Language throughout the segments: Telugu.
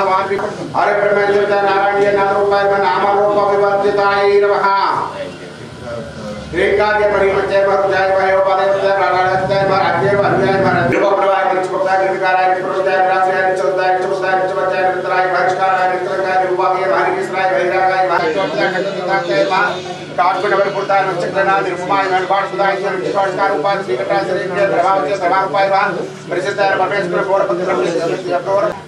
महावान हरे ब्रह्मेश्वर नारायण नाम रूपाय नाम। रूप विवर्तिताय नमः रेखा के परिमचय भरुजाय भय उपादेवताय नारायणताय महाराज्य भरुजाय महाराज देव प्रवाह पंचकोताय कृतकाराय प्रोजाय राजयाय चौताय चौताय चौताय मित्राय भक्षकाराय मित्रकाय उपाय भारी किसराय भैराकाय भारी चौताय नटताय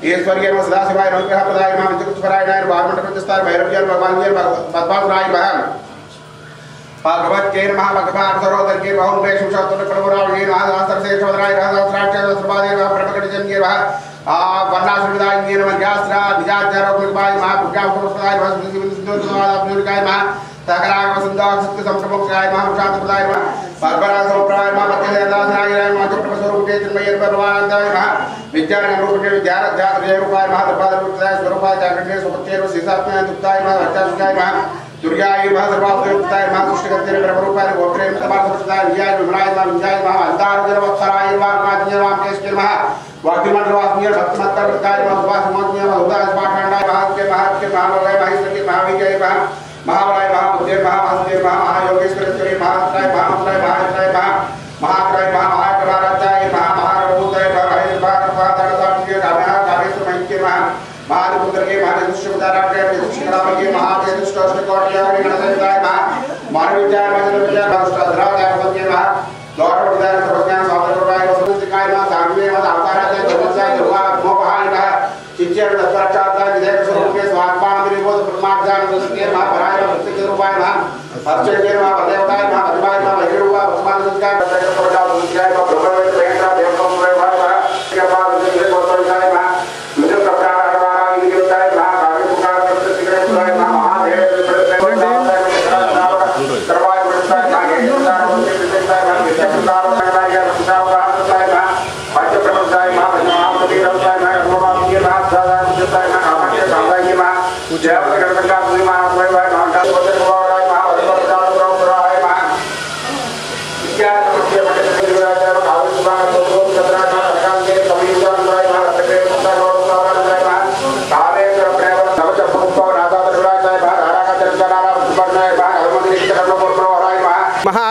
ईश्वर्य सदा शिवाय नौग्रह पदाय नाम जगतपराय नाय वामटपंचस्तार भैरव्य भगवान ये भगवान राय भगवान भगवत के नमः भगवान सरोवर के बहु में सुशातुन प्रभुराव ये नमः दासर से शोधराय रहा दासर राष्ट्र दासर बाद ये नमः प्रभु जन ये नमः आ वन्ना सुविधा ये नमः ज्ञासरा विजात जरो के बाय महा भुजा उपस्थित आय भस्म सिंधु द्वारा अपने काय महा सकलागमसुन्दासत्यसम्प्रमोक्षाय महापुरुषान्तप्रदाय नमः बारबरासमप्राय नमः पत्यदेवदासनागिराय नमः चक्रस्वरूपे चिन्मये परमानन्दाय नमः विज्ञानरूपके विज्ञानजातजयरूपाय नमः दर्पादरूपताय स्वरूपाय चाकटे स्वपत्ये नमः सीसात्मय दुप्ताय नमः हत्यासुखाय नमः दुर्गाय नमः सर्वाभययुक्ताय नमः कृष्णकर्ते ब्रह्मरूपाय गोत्रे तमार्थताय विजयाय विमलाय नमः विजयाय नमः अन्तारजनवत्सराय नमः नमाज्ञे नमः केशके नमः वाक्यमण्डलात्मीय भक्तमत्तर प्रकाय नमः उपासमोज्ञे नमः उदास पाठाण्डाय महात्के महात्के महालोकाय महेश्वर के महाविजय महाबलाय महाबुद्धे महामहस्ते महामहायोगेश्वरेश्वरी महात्राय महामत्राय महात्राय महा महात्राय महामहाकराचार्य महामहारभूताय महामहाकराचार्य रामेश्वर मैत्य महा महादुपुत्र के महादुष्यवताराट्य दुष्यराम के महादेदुष्ट अष्टकोट्य हरिगणसहिताय महा मानविचार मजनुविचार भ्रष्टाधराचार पद्य महा गौरवदाय सर्वज्ञान स्वामत्वराय वसुधिकाय महा साम्ये महा अवताराचार्य धर्मचार्य धर्मा मोहपाहाय का चित्र दत्ताचार्य ఉపాయన పరిచయం చేయడం దేవతాయన పరిమాయన ఎరువు స్మానం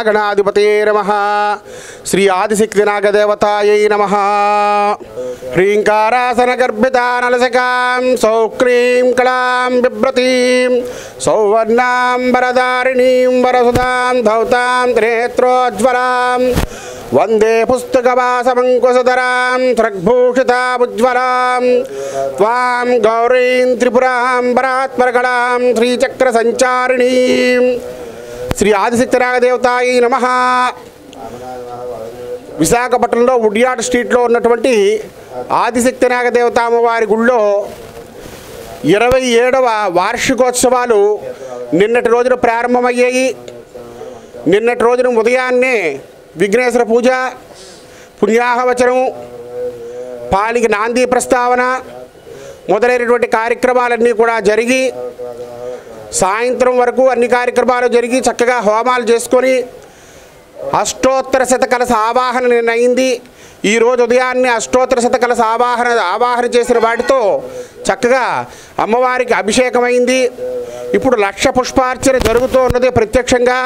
గణాధిపతే నమ శ్రీ ఆదిశక్తి నాగదేవతాయై నమ. హ్రీంకారాసన గర్భితానలసకాం సౌక్రీం కళాం బిభ్రతీం సౌవర్ణాం వరదారిణీం వరసుదాం ధౌతాం త్రినేత్రోజ్వలాం వందే పుస్తకవాసమంకుశధరాం త్రగ్భూషితాముజ్వలాం త్వాం గౌరీం త్రిపురాం పరాత్మరకళాం శ్రీచక్ర సంచారిణీం శ్రీ ఆదిశక్తి రాగదేవతాయి నమ. విశాఖపట్నంలో ఉడియాట్ స్ట్రీట్లో ఉన్నటువంటి ఆదిశక్తి నాగదేవత అమ్మవారి గుళ్ళో ఇరవై ఏడవ వార్షికోత్సవాలు నిన్నటి రోజున ప్రారంభమయ్యాయి. నిన్నటి రోజున ఉదయాన్నే విఘ్నేశ్వర పూజ పుణ్యాహవచనం పాలికి నాంది ప్రస్తావన మొదలైనటువంటి కార్యక్రమాలన్నీ కూడా జరిగి సాయంత్రం వరకు అన్ని కార్యక్రమాలు జరిగి చక్కగా హోమాలు చేసుకొని అష్టోత్తర శతకలస ఆవాహన నిర్ణయింది. ఈరోజు ఉదయాన్నే అష్టోత్తర శతకలస ఆవాహన ఆవాహన చేసిన వాటితో చక్కగా అమ్మవారికి అభిషేకమైంది. ఇప్పుడు లక్ష పుష్పార్చన జరుగుతూ ఉన్నది ప్రత్యక్షంగా.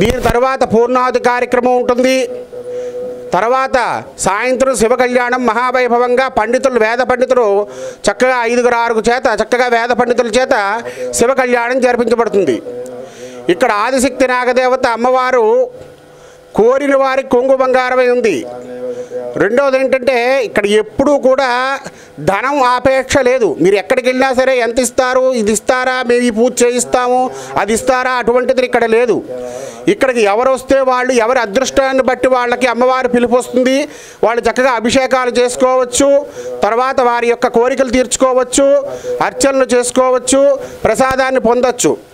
దీని తర్వాత పూర్ణాది కార్యక్రమం ఉంటుంది. తర్వాత సాయంత్రం శివ కళ్యాణం మహావైభవంగా పండితులు వేద పండితులు చక్కగా ఐదుగురు ఆరుగురు చేత చక్కగా వేద పండితుల చేత శివ కళ్యాణం జరిపించబడుతుంది. ఇక్కడ ఆదిశక్తి నాగదేవత అమ్మవారు కోరిన వారి కొంగు బంగారమై ఉంది. రెండవది ఏంటంటే ఇక్కడ ఎప్పుడూ కూడా ధనం ఆపేక్ష లేదు. మీరు ఎక్కడికి వెళ్ళినా సరే ఎంత ఇస్తారు ఇది ఇస్తారా మేము ఈ పూజ చేయిస్తాము అది ఇస్తారా అటువంటిది ఇక్కడ లేదు. ఇక్కడికి ఎవరు వస్తే వాళ్ళు ఎవరి అదృష్టాన్ని బట్టి వాళ్ళకి అమ్మవారు పిలుపు వస్తుంది. వాళ్ళు చక్కగా అభిషేకాలు చేసుకోవచ్చు. తర్వాత వారి యొక్క కోరికలు తీర్చుకోవచ్చు. అర్చనలు చేసుకోవచ్చు. ప్రసాదాన్ని పొందొచ్చు.